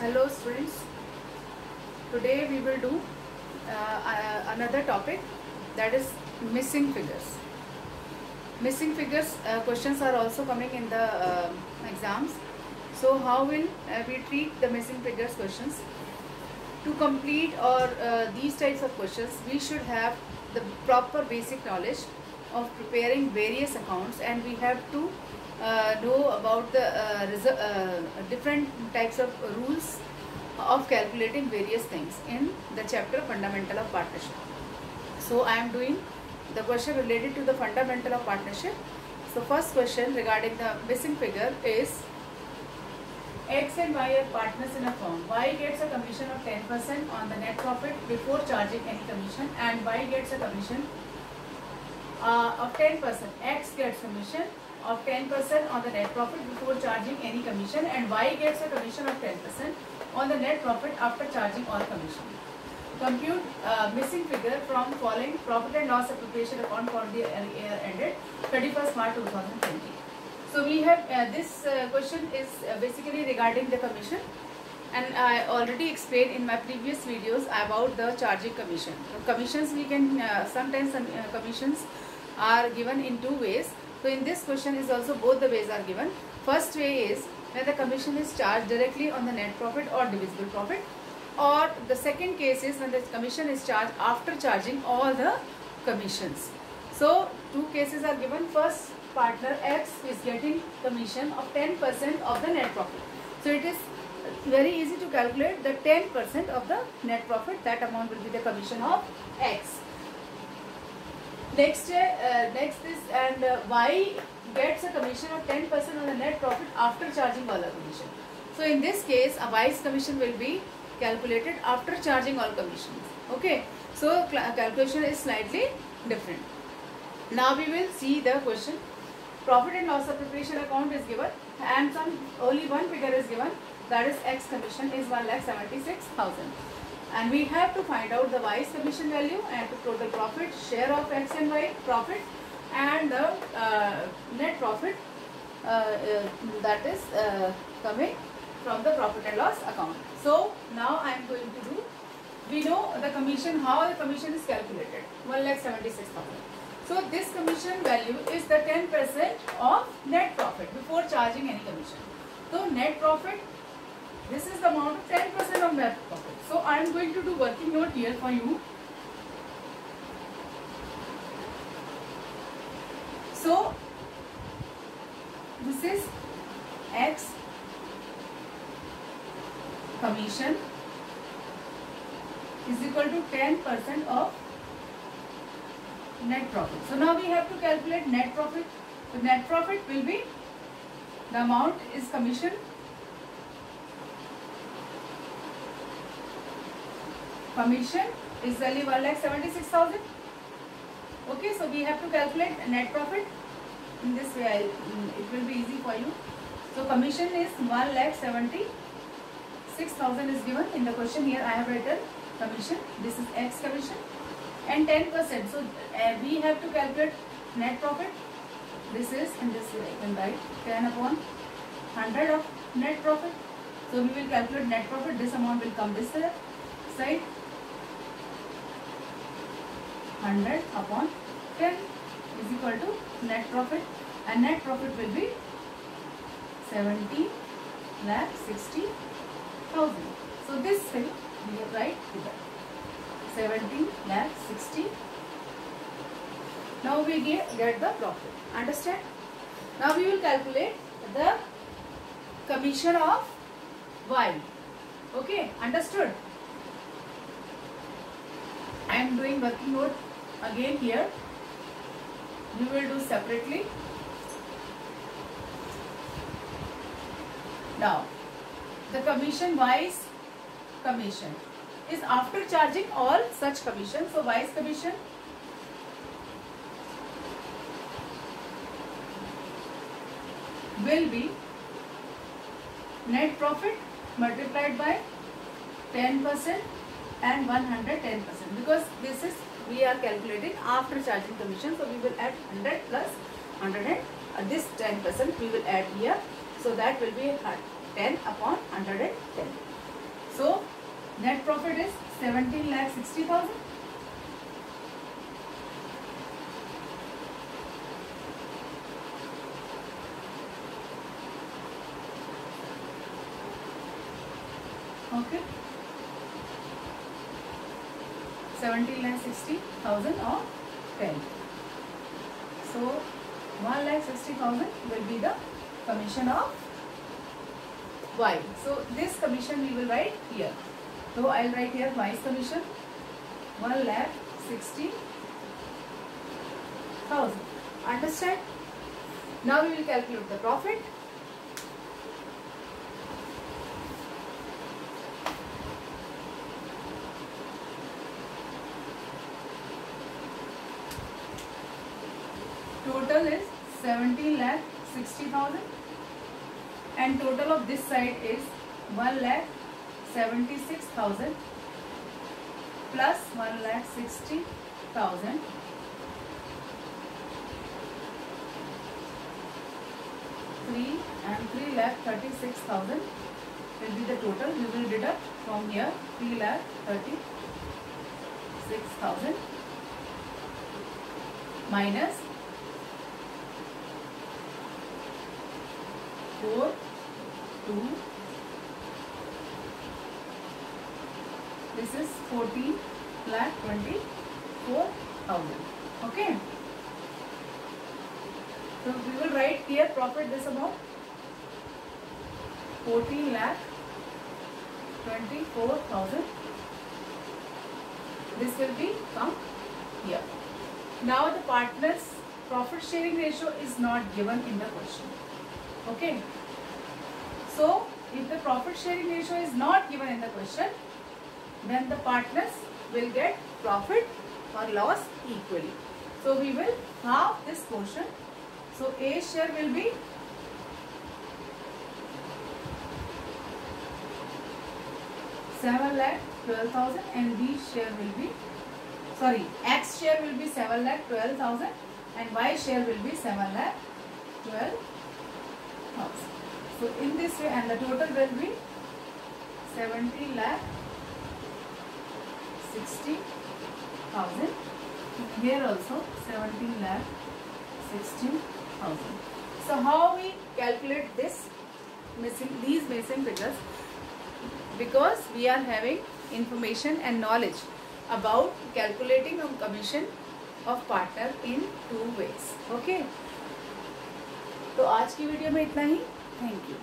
Hello students. Today we will do uh, uh, another topic that is missing figures. Missing figures uh, questions are also coming in the uh, exams. So how will uh, we treat the missing figures questions? To complete or these types of questions, we should have the proper basic knowledge of preparing various accounts and we have to know about the uh, uh, different types of rules of calculating various things in the chapter fundamental of partnership so i am doing the question related to the fundamental of partnership so first question regarding the missing figure is X and Y are partners in a firm. Y gets a commission of 10% on the net profit before charging any commission and Y gets a commission uh, of 10%. X gets commission of 10% on the net profit before charging any commission and Y gets a commission of 10% on the net profit after charging all commission. Compute uh, missing figure from following profit and loss appropriation account for the year ended 31st March 2020. So we have uh, this uh, question is uh, basically regarding the commission and I already explained in my previous videos about the charging commission. So commissions we can uh, sometimes some uh, commissions are given in two ways. So in this question is also both the ways are given. First way is when the commission is charged directly on the net profit or divisible profit or the second case is when the commission is charged after charging all the commissions. So two cases are given. First partner X is getting commission of 10% of the net profit. So it is very easy to calculate the 10% of the net profit that amount will be the commission of X. Next, uh, next is and uh, Y gets a commission of 10% on the net profit after charging all the commission. So in this case, a Y's commission will be calculated after charging all commissions. Okay, so calculation is slightly different. Now we will see the question. Profit and loss appropriation account is given and some only one figure is given that is X commission is 1,76,000 and we have to find out the Y's commission value and the total profit, share of X and Y profit and the uh, net profit uh, uh, that is uh, coming from the profit and loss account. So now I am going to do, we know the commission, how the commission is calculated, 1,76,000. So this commission value is the 10% of net profit before charging any commission. So net profit, this is the amount of 10% of net profit. So I am going to do working note here for you. So this is X commission is equal to 10% of net profit. So now we have to calculate net profit. So net profit will be the amount is commission commission is only 1 lakh 76,000. Okay, so we have to calculate net profit in this way. I'll, it will be easy for you. So commission is 1 lakh 76,000 is given in the question here. I have written commission. This is X commission and 10%. So uh, we have to calculate net profit. This is in this way I can write 10 upon 100 of net profit. So we will calculate net profit. This amount will come this side. 100 upon 10 is equal to net profit and net profit will be 70 lakh 60 thousand. So this thing we will write here 70 lakh 60. Now we get, get the profit. Understand? Now we will calculate the commission of Y. Okay, understood? I am doing working note again here. You will do separately. Now, the commission Y's commission is after charging all such commission So, Y's commission will be net profit multiplied by 10% and 110% because this is we are calculating after charging commission so we will add 100 plus 100 and uh, this 10% we will add here so that will be 10 upon 110 So net profit is 17 lakh 60,000. Okay. 17 lakh 60,000 or 10. So 1 lakh 60,000 will be the commission of Y. So this commission we will write here. So I'll write here Y's commission 1 lakh 60,000. Understand? Now we will calculate the profit. Total is 17 lakh 60,000 and total of this side is 1 lakh 76,000 plus 1 lakh 60,000 3 and 3 lakh 36,000 will be the total. We will deduct from here 3 lakh 36,000 minus 4 2 this is 14 lakh 24,000 okay? So we will write here profit this amount. 14 lakh 24,000 this will be come here. Now the partners profit sharing ratio is not given in the question okay. So if the profit sharing ratio is not given in the question then the partners will get profit or loss equally. So we will halve this portion. So a share will be 7 lakh 12,000 and B share will be sorry X share will be 7 lakh 12,000 and Y share will be 7 lakh 12,000. So in this way and the total will be 70 lakh 60,000. Here also 17 lakh 16,000. So how we calculate this missing these missing figures because we are having information and knowledge about calculating a commission of partner in two ways. Okay. तो आज की video में इतना ही। Thank you